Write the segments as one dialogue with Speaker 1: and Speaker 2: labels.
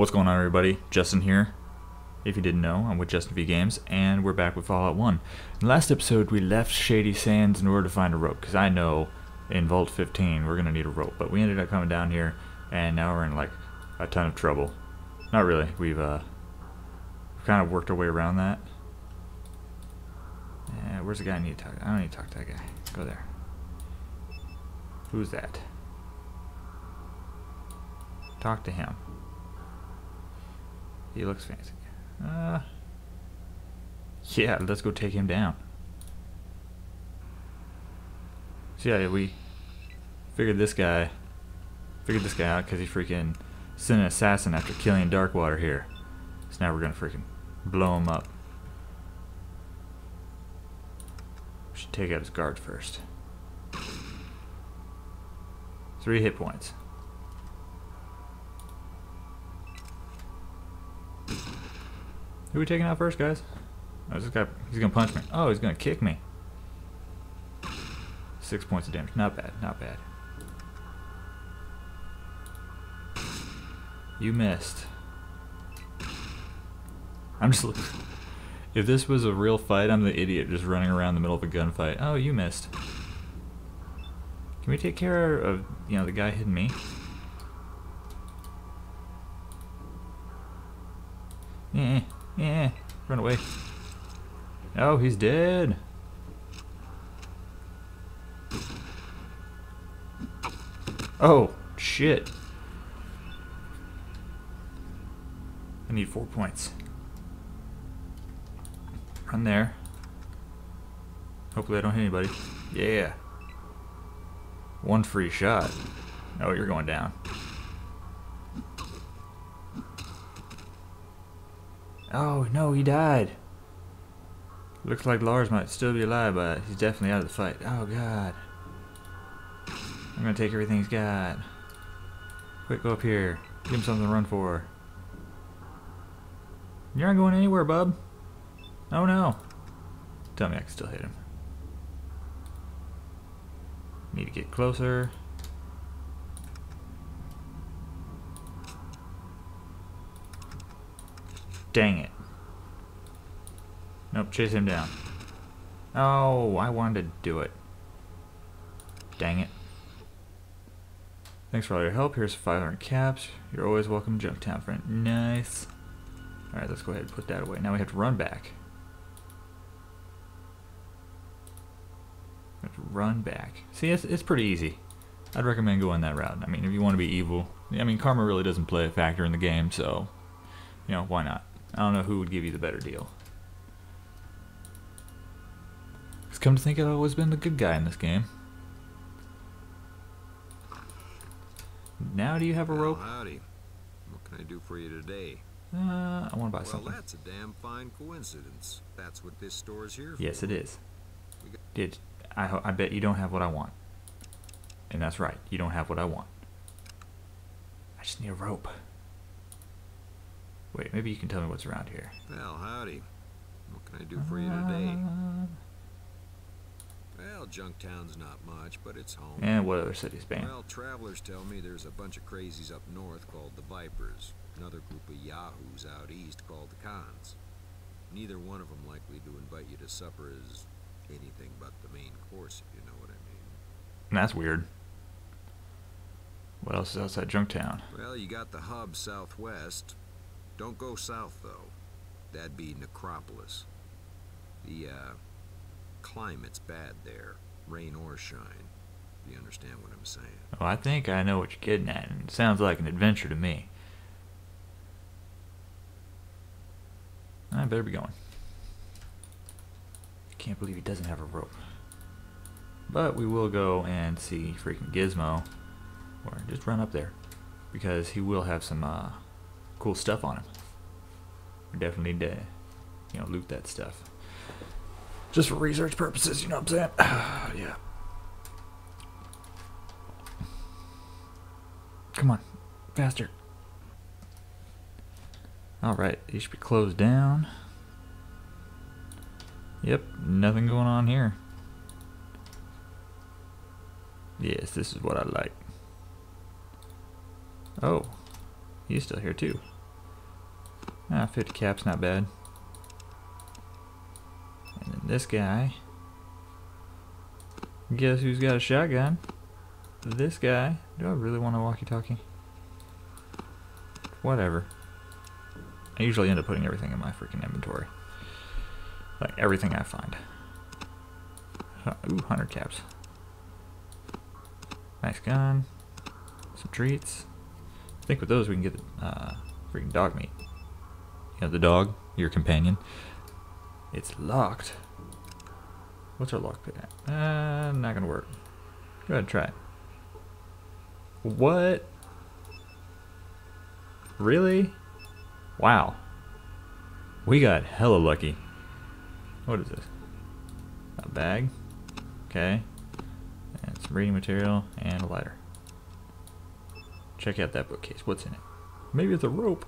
Speaker 1: What's going on, everybody? Justin here. If you didn't know, I'm with Justin V Games, and we're back with Fallout 1. In last episode, we left Shady Sands in order to find a rope, because I know in Vault 15 we're going to need a rope, but we ended up coming down here, and now we're in, like, a ton of trouble. Not really. We've, uh, kind of worked our way around that. Yeah, where's the guy I need to talk to? I don't need to talk to that guy. Go there. Who's that? Talk to him. He looks fancy. Uh, yeah, let's go take him down. So yeah, we figured this guy, figured this guy out because he freaking sent an assassin after Killian Darkwater here. So now we're gonna freaking blow him up. We should take out his guard first. Three hit points. Who are we taking out first, guys? Oh, this guy, he's gonna punch me. Oh, he's gonna kick me. Six points of damage. Not bad, not bad. You missed. I'm just looking. If this was a real fight, I'm the idiot just running around the middle of a gunfight. Oh, you missed. Can we take care of, you know, the guy hitting me? Yeah. Yeah, run away. Oh, he's dead. Oh, shit. I need four points. Run there. Hopefully I don't hit anybody. Yeah. One free shot. Oh, you're going down. Oh, no, he died. Looks like Lars might still be alive, but he's definitely out of the fight. Oh, God. I'm gonna take everything he's got. Quick, go up here. Give him something to run for. You're not going anywhere, bub. Oh, no. Tell me I can still hit him. Need to get closer. Dang it. Nope, chase him down. Oh, I wanted to do it. Dang it. Thanks for all your help. Here's 500 caps. You're always welcome, Junktown friend. Nice. Alright, let's go ahead and put that away. Now we have to run back. Have to run back. See, it's, it's pretty easy. I'd recommend going that route. I mean, if you want to be evil. I mean, karma really doesn't play a factor in the game, so, you know, why not? I don't know who would give you the better deal. Because come to think I've always been the good guy in this game. Now do you have a rope?
Speaker 2: Well, howdy. What can I do for you today?
Speaker 1: Uh, I want to buy
Speaker 2: well,
Speaker 1: something.
Speaker 2: that's a damn fine coincidence. That's what this store's here for.
Speaker 1: Yes, it is. Did I? I bet you don't have what I want. And that's right. You don't have what I want. I just need a rope. Wait, maybe you can tell me what's around here.
Speaker 2: Well, howdy. What can I do for you today? Well, Junktown's not much, but it's home.
Speaker 1: and what other cities, Bane?
Speaker 2: Well, travelers tell me there's a bunch of crazies up north called the Vipers. Another group of yahoos out east called the Khans. Neither one of them likely to invite you to supper as anything but the main course, if you know what I mean.
Speaker 1: That's weird. What else is outside Junktown?
Speaker 2: Well, you got the hub southwest. Don't go south, though. That'd be Necropolis. The, uh, climate's bad there. Rain or shine. If you understand what I'm saying.
Speaker 1: Oh, I think I know what you're getting at, and it sounds like an adventure to me. I better be going. Can't believe he doesn't have a rope. But we will go and see freaking Gizmo, or just run up there, because he will have some uh, cool stuff on him. Definitely need to, you know, loot that stuff. Just for research purposes, you know what I'm saying? yeah. Come on, faster. Alright, these should be closed down. Yep, nothing going on here. Yes, this is what I like. Oh, he's still here too. Ah, 50 caps, not bad. And then this guy. Guess who's got a shotgun? This guy. Do I really want a walkie-talkie? Whatever. I usually end up putting everything in my freaking inventory. Like everything I find. Ooh, 100 caps. Nice gun. Some treats. I think with those we can get uh, freaking Dogmeat. You know, the dog, your companion. It's locked. What's our lock pick at? Uh, not gonna work. Go ahead, and try it. What? Really? Wow. We got hella lucky. What is this? A bag? Okay. And some reading material and a lighter. Check out that bookcase. What's in it? Maybe it's a rope.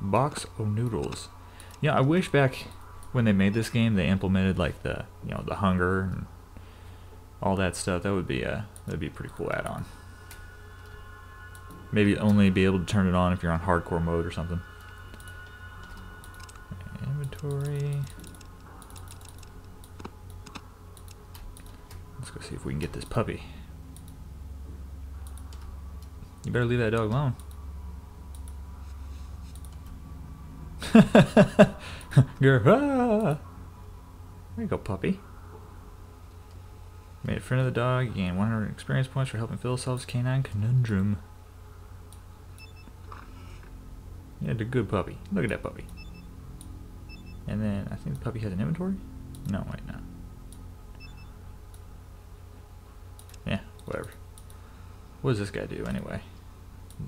Speaker 1: Box of noodles. Yeah, I wish back when they made this game they implemented like the you know the hunger and all that stuff. That would be a that'd be a pretty cool add-on. Maybe only be able to turn it on if you're on hardcore mode or something. Inventory. Let's go see if we can get this puppy. You better leave that dog alone. Girl, ah. There you go, puppy. Made a friend of the dog. You gain 100 experience points for helping Philosopher's Canine Conundrum. Yeah, the good puppy. Look at that puppy. And then I think the puppy has an inventory? No, wait, no. Yeah, whatever. What does this guy do anyway?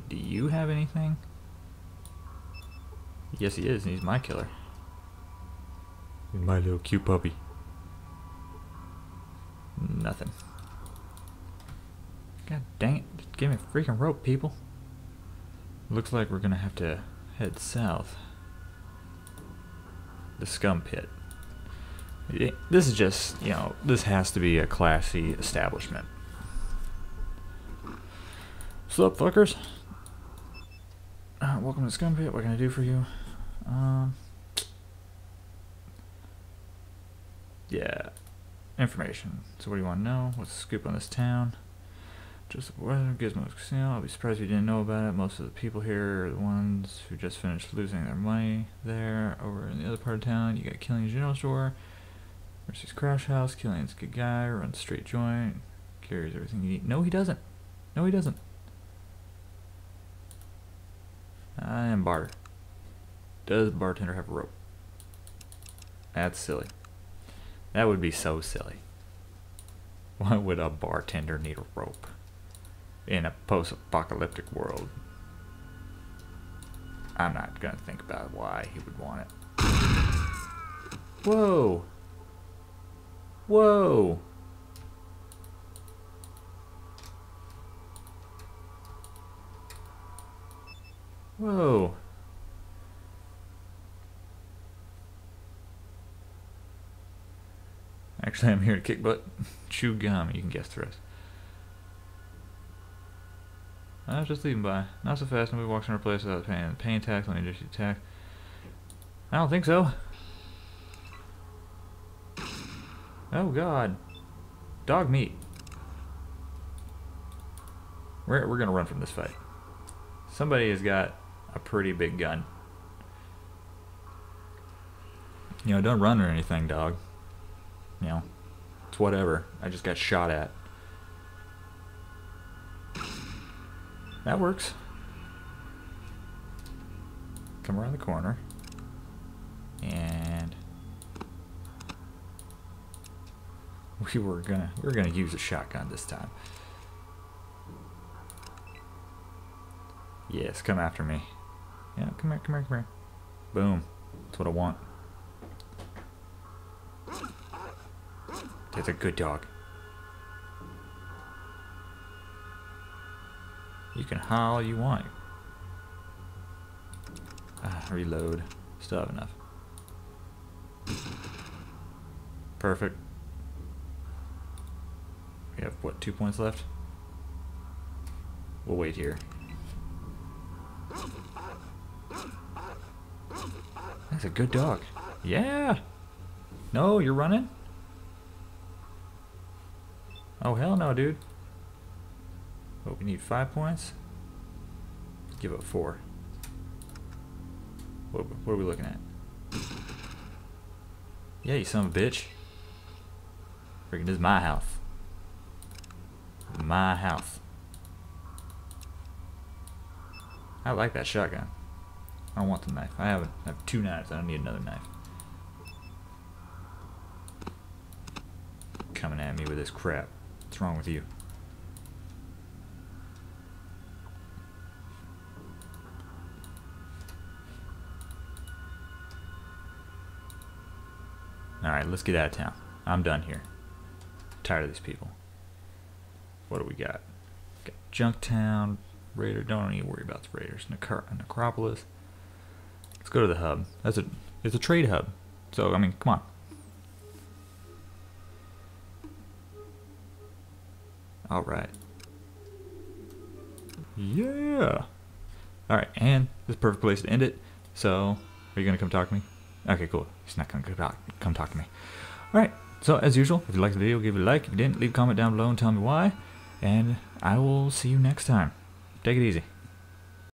Speaker 1: Do you have anything? Yes, he is, and he's my killer. He's my little cute puppy. Nothing. God dang it. Just give me a freaking rope, people. Looks like we're gonna have to head south. The Skum Pitt. This is just, you know, this has to be a classy establishment. What's up, fuckers? Welcome to Skum Pitt. What can I do for you? Um, yeah, information. So what do you want to know? What's the scoop on this town? Just weather, Gizmo's Casino. I'll be surprised if you didn't know about it. Most of the people here are the ones who just finished losing their money there. Over in the other part of town, you got Killian's General Store. Mercy's Crash House. Killian's good guy. Runs straight joint. Carries everything you need. No, he doesn't. No, he doesn't. I am barter. Does bartender have a rope? That's silly. That would be so silly. Why would a bartender need a rope in a post-apocalyptic world? I'm not gonna think about why he would want it. Whoa! Whoa! Whoa. Actually, I'm here to kick butt, chew gum. You can guess the rest. I was just leaving by. Not so fast. Nobody walks in our place without paying paying tax on the additional tax. I don't think so. Oh God. Dogmeat. We're we're gonna run from this fight. Somebody has got a pretty big gun. You know, don't run or anything, dog. You know, it's whatever. I just got shot at. That works. Come around the corner. And we were gonna we are gonna use a shotgun this time. Yes, come after me. Yeah, come here, come here, come here. Boom. That's what I want. That's a good dog. You can howl all you want. Ah, reload. Still have enough. Perfect. We have, what, two points left? We'll wait here. That's a good dog. Yeah. No, you're running? Oh, hell no, dude. Oh, we need five points. Give it four. What, what are we looking at? Yeah, you son of a bitch. Freaking, this is my house. My house. I like that shotgun. I want the knife. I have, I have two knives. I don't need another knife. Coming at me with this crap. What's wrong with you? Alright, let's get out of town. I'm done here. tired of these people. What do we got? Got Junktown, Raider. Don't need to worry about the Raiders. Necro Necropolis. Let's go to the hub. That's a it's a trade hub. So I mean, come on. All right. Yeah. All right, and this is a perfect place to end it. So, are you gonna come talk to me? Okay, cool. He's not gonna come talk, come talk to me. All right. So as usual, if you liked the video, give it a like. If you didn't, leave a comment down below and tell me why. And I will see you next time. Take it easy.